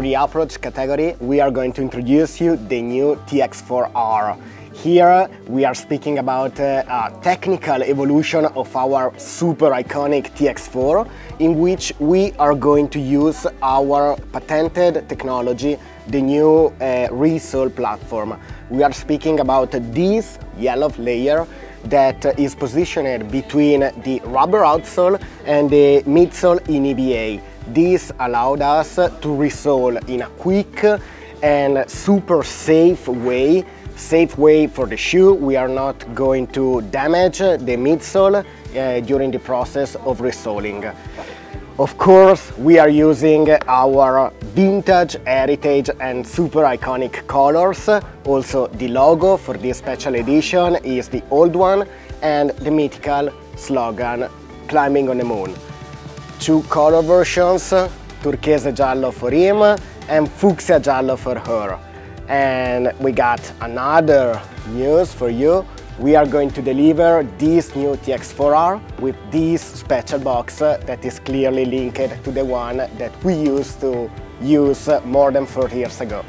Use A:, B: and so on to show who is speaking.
A: the approach category, we are going to introduce you the new TX4R. Here we are speaking about uh, a technical evolution of our super iconic TX4 in which we are going to use our patented technology, the new uh, ReSole platform. We are speaking about this yellow layer that is positioned between the rubber outsole and the midsole in EVA. This allowed us to resole in a quick and super safe way safe way for the shoe. We are not going to damage the midsole uh, during the process of resoling. Of course, we are using our vintage, heritage and super iconic colors. Also, the logo for this special edition is the old one and the mythical slogan, Climbing on the Moon. Two color versions, turquese giallo for him and fuchsia giallo for her. And we got another news for you. We are going to deliver this new TX4R with this special box that is clearly linked to the one that we used to use more than 30 years ago.